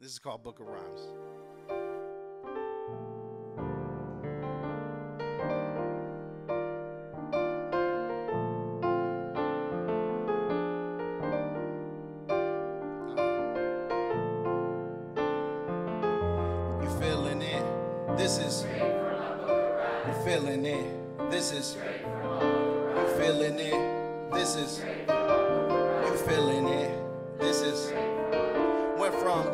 This is called Book of Rhymes. You feeling it? This is. You feeling it? This is. You feeling it? This is. You feeling it?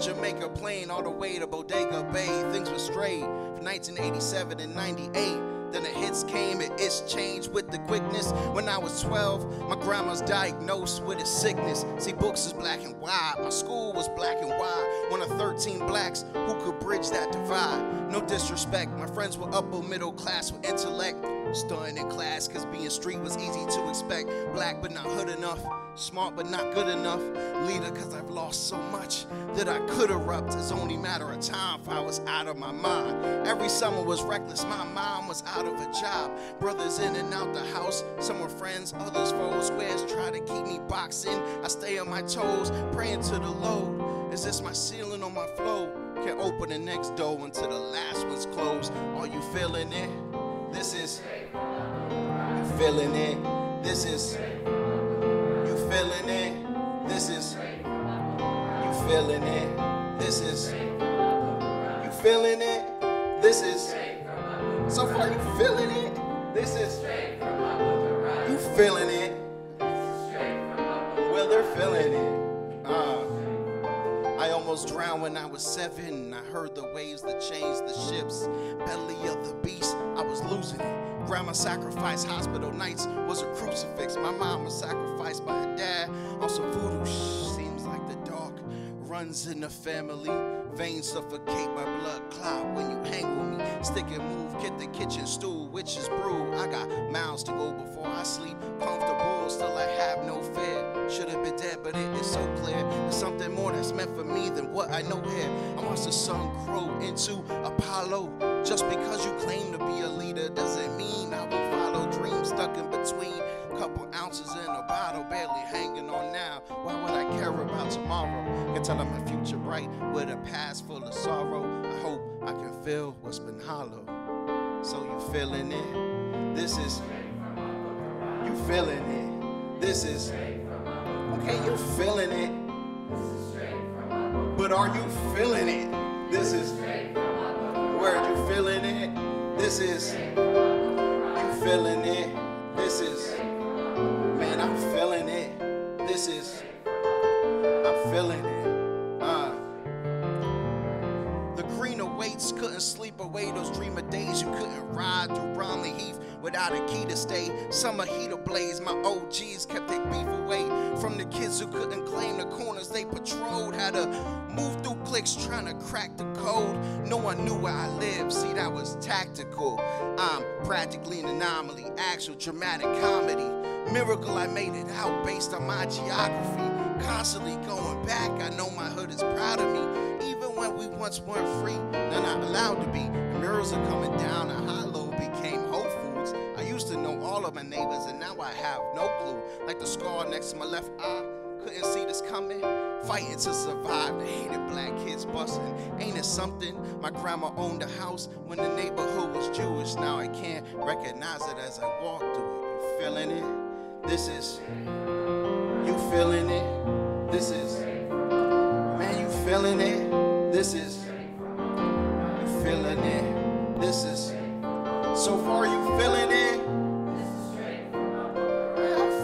Jamaica Plain all the way to Bodega Bay. Things were straight from 1987 and 98. Then the hits came, and it's changed with the quickness. When I was 12, my grandma's diagnosed with a sickness. See, books is black and white. My school was black and white. One of 13 blacks who could bridge that divide. No disrespect, my friends were upper middle class with intellect. Stunning in class, cause being street was easy to expect. Black but not hood enough. Smart but not good enough. Leader, cause I've lost so much that I could erupt. It's only matter of time if I was out of my mind. Every summer was reckless, my mom was out of a job. Brothers in and out the house, some were friends, others foes. Where's try to keep me boxing. I stay on my toes, praying to the Lord. Is this my ceiling or my flow? Can't open the next door until the last one's closed. Are you feeling it? This is. You feeling it? This is. You feeling it? This is. You feeling it? This is. You feeling it? This is. Sofar, you feeling it? This is. You feeling it? Well, they're feeling it. Uh, I almost drowned when I was seven. I heard the waves that changed the ships. Belly of the beast, I was losing it. Grandma sacrificed hospital nights was a crucifix. My mom was sacrificed by her dad. Also voodoo shh, seems like the dark runs in the family. Veins suffocate my blood clot when you hang with me. Stick and move, get the kitchen stool, witches brew. I got miles to go before I sleep. Comfortable, still I have no fear. Should have been dead, but it is so clear. There's something more that's meant for me than what I know here. I watch the sun grow into Apollo. Just because you claim to be a leader doesn't mean I will follow. Dreams stuck in between. Couple ounces in a bottle, barely hanging on now. Why would I care about tomorrow? Can tell I'm a future bright with a past full of sorrow. I hope I can feel what's been hollow. So you feeling it? This is you feeling it. This is okay. You feeling it? This is straight from up. But are you feeling it? This is where you feeling it? This is you feeling it? This is man. I'm feeling it. This is I'm feeling it. Without a key to stay. Summer heat ablaze, my OGs kept their beef away from the kids who couldn't claim the corners they patrolled. Had to move through clicks trying to crack the code. No one knew where I lived, see, that was tactical. I'm practically an anomaly, actual dramatic comedy. Miracle I made it out based on my geography. Constantly going back, I know my hood is proud of me. Even when we once weren't free, they're not allowed to be. Murals are coming down, my neighbors, and now I have no clue. Like the scar next to my left eye, couldn't see this coming. Fighting to survive, the hated black kids busting. Ain't it something? My grandma owned a house when the neighborhood was Jewish. Now I can't recognize it as I walk through it. You feeling it? This is you feeling it? This is man, you feeling it? This is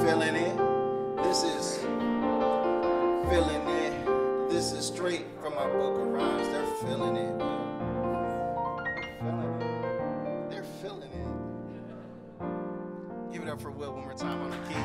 feeling it. This is feeling it. This is straight from my book of rhymes. They're feeling it. Feeling it. They're feeling it. Give it up for Will one more time on the keys.